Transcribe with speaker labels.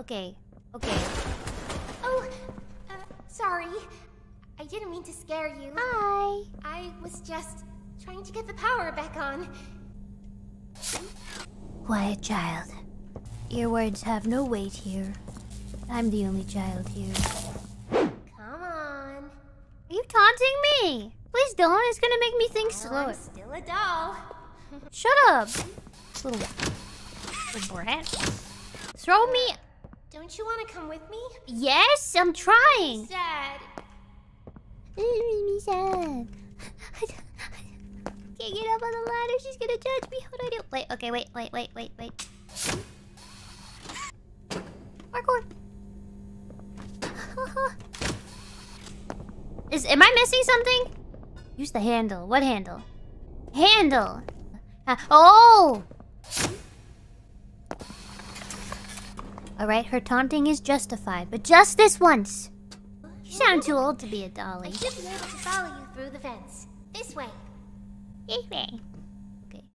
Speaker 1: Okay. Okay.
Speaker 2: Oh, uh, sorry. I didn't mean to scare you.
Speaker 1: Hi.
Speaker 2: I was just trying to get the power back on.
Speaker 1: Quiet child. Your words have no weight here. I'm the only child here.
Speaker 2: Come on.
Speaker 1: Are you taunting me? Please don't. It's gonna make me think slower.
Speaker 2: I'm still a doll.
Speaker 1: Shut up. Little, little brat. Throw me.
Speaker 2: Don't you want to come with me?
Speaker 1: Yes, I'm trying.
Speaker 2: Sad.
Speaker 1: Me sad. Can't get up on the ladder. She's gonna judge me. What do I do? Wait. Okay. Wait. Wait. Wait. Wait. Wait. Parkour. Is am I missing something? Use the handle. What handle? Handle. Uh, oh. All right. Her taunting is justified, but just this once. You sound too old to be a dolly.
Speaker 2: should be able to follow you through the vents. This way.
Speaker 1: This way.